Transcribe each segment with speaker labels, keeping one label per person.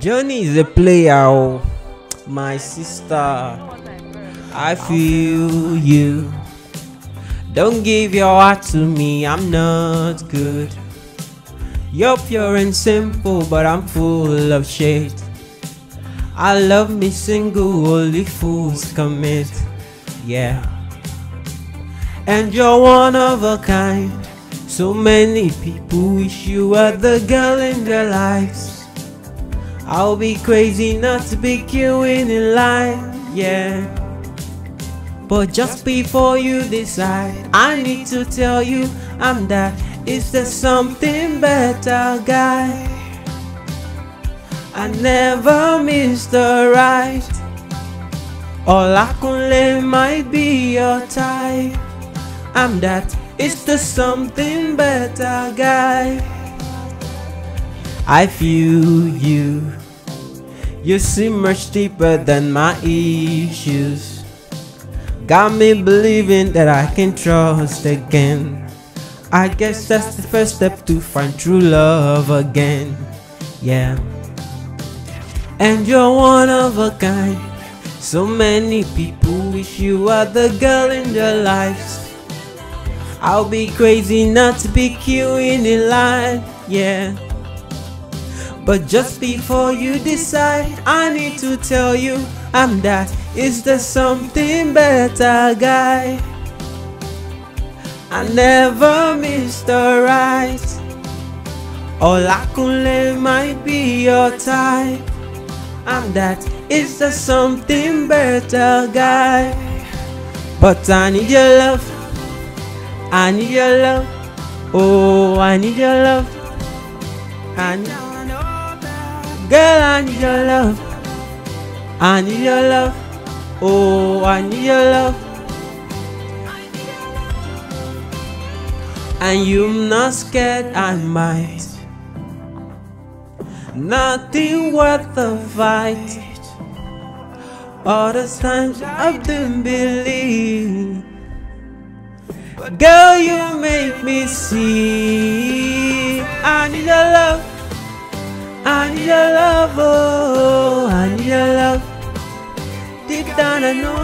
Speaker 1: Johnny is a player, oh. my sister. I feel you. Don't give your heart to me, I'm not good. You're pure and simple, but I'm full of shade. I love me single, only fools commit. Yeah. And you're one of a kind. So many people wish you were the girl in their lives. I'll be crazy not to be queuing in line, yeah. But just before you decide, I need to tell you I'm that. Is there something better, guy? I never miss the right. Olakunle might be your type. I'm that. Is there something better, guy? I feel you. You seem much deeper than my issues. Got me believing that I can trust again. I guess that's the first step to find true love again. Yeah. And you're one of a kind. So many people wish you were the girl in their lives. I'll be crazy not to be queuing in line. Yeah. But just before you decide, I need to tell you I'm that. Is there something better, guy? I never miss the right. Olakunle might be your type. I'm that. Is there something better, guy? But I need your love. I need your love. Oh, I need your love. I need Girl, I need your love. I need your love. Oh, I need your love. And you're not scared, I might. Nothing worth the fight. All the times I didn't believe. Girl, you make me see. Need your love, oh, I need your love. Deep down I know,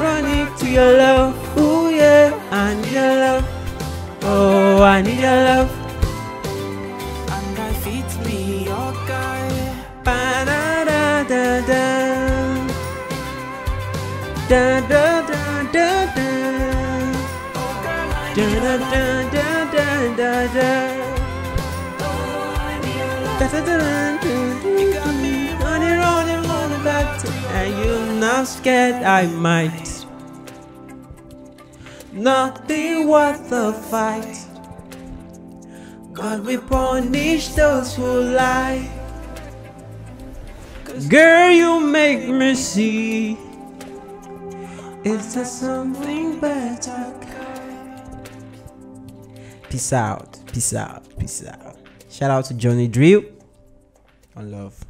Speaker 1: running to your love, oh yeah, I need your love, oh, I need your love.
Speaker 2: And I fit me, your guy.
Speaker 1: Ba da da da da, da da da da da, da da da da da da da. Running, running, running back to and you're not scared I might. not be worth the fight. God will punish those who lie. Girl, you make me see. Is there something better? Peace out, peace out, peace out. Shout out to Johnny Drille. On love.